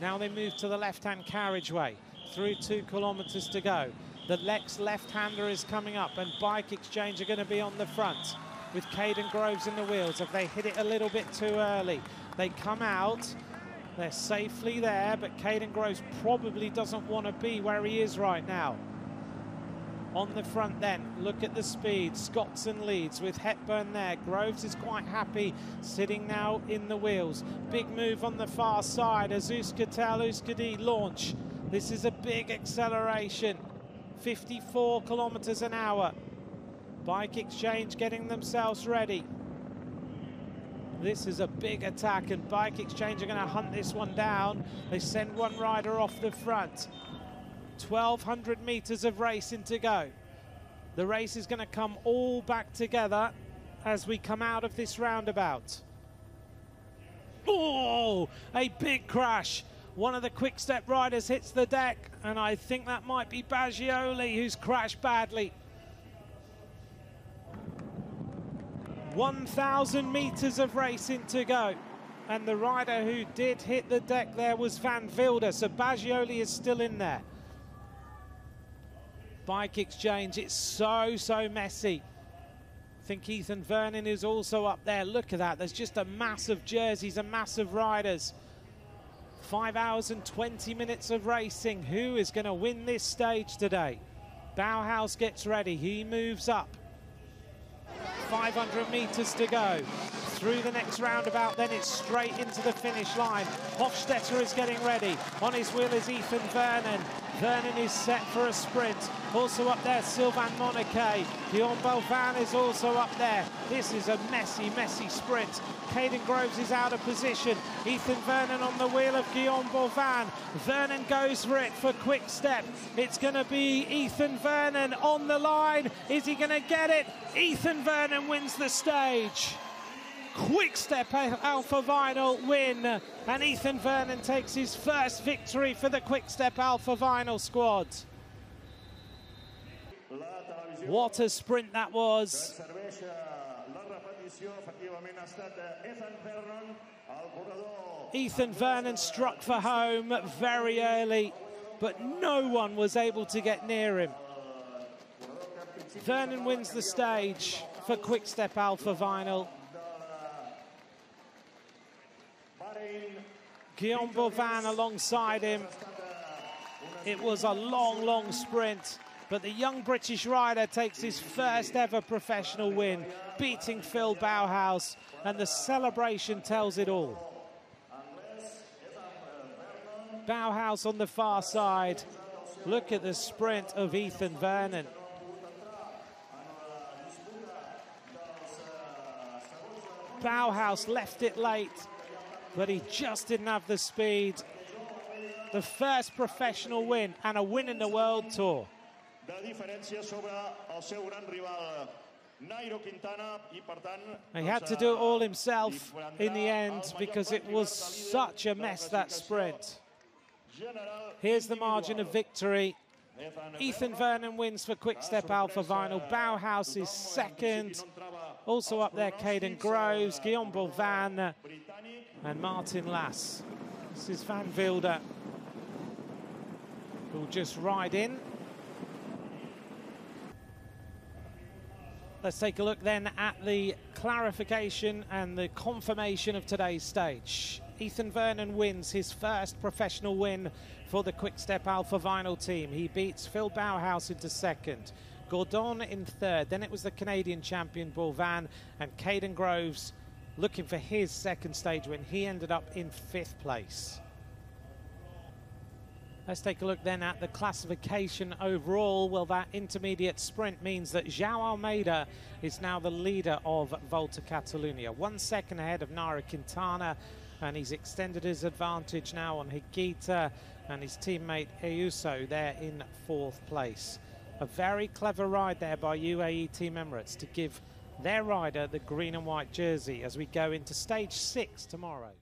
Now they move to the left-hand carriageway through two kilometres to go. The Lex left-hander is coming up and Bike Exchange are going to be on the front with Kaden Groves in the wheels. Have they hit it a little bit too early? They come out, they're safely there, but Kaden Groves probably doesn't want to be where he is right now. On the front then, look at the speed. Scotson leads with Hepburn there. Groves is quite happy sitting now in the wheels. Big move on the far side as Euskaltel Euskadi launch. This is a big acceleration. 54 kilometers an hour. Bike Exchange getting themselves ready. This is a big attack, and Bike Exchange are going to hunt this one down. They send one rider off the front. 1,200 metres of racing to go. The race is going to come all back together as we come out of this roundabout. Oh, a big crash. One of the quick step riders hits the deck, and I think that might be Bagioli who's crashed badly. 1,000 metres of racing to go. And the rider who did hit the deck there was Van Wilder, so Bagioli is still in there. Bike exchange, it's so, so messy. I think Ethan Vernon is also up there. Look at that, there's just a mass of jerseys, a mass of riders. Five hours and 20 minutes of racing. Who is going to win this stage today? Bauhaus gets ready, he moves up. 500 metres to go. Through the next roundabout, then it's straight into the finish line. Hofstetter is getting ready. On his wheel is Ethan Vernon. Vernon is set for a sprint. Also up there, Sylvain Moniquet. Guillaume Boivin is also up there. This is a messy, messy sprint. Kaden Groves is out of position. Ethan Vernon on the wheel of Guillaume Boivin. Vernon goes for it for quick step. It's going to be Ethan Vernon on the line. Is he going to get it? Ethan Vernon wins the stage. Quick step Alpha Vinyl win, and Ethan Vernon takes his first victory for the Quick Step Alpha Vinyl squad. What a sprint that was. Ethan Vernon struck for home very early, but no one was able to get near him. Vernon wins the stage for Quick Step Alpha Vinyl. Guillaume Boivin alongside him. It was a long, long sprint, but the young British rider takes his first ever professional win, beating Phil Bauhaus, and the celebration tells it all. Bauhaus on the far side. Look at the sprint of Ethan Vernon. Bauhaus left it late, but he just didn't have the speed. The first professional win and a win in the World Tour. He had to do it all himself in the end because it was such a mess that sprint. Here's the margin of victory. Ethan Vernon wins for Quickstep Alpha Vinyl. Bauhaus is second. Also up there, Kaden Groves, Guillaume Boivin, and Martin Laas. This is Van Wilder, who'll just ride in. Let's take a look then at the clarification and the confirmation of today's stage. Ethan Vernon wins his first professional win for the Quickstep Alpha Vinyl team. He beats Phil Bauhaus into second, Gordon in third. Then it was the Canadian champion Boivin and Kaden Groves looking for his second stage win. He ended up in fifth place. Let's take a look then at the classification overall. Well, that intermediate sprint means that João Almeida is now the leader of Volta Catalunya. One second ahead of Nairo Quintana, and he's extended his advantage now on Higuita and his teammate Ayuso there in fourth place. A very clever ride there by UAE Team Emirates to give their rider the green and white jersey as we go into stage six tomorrow.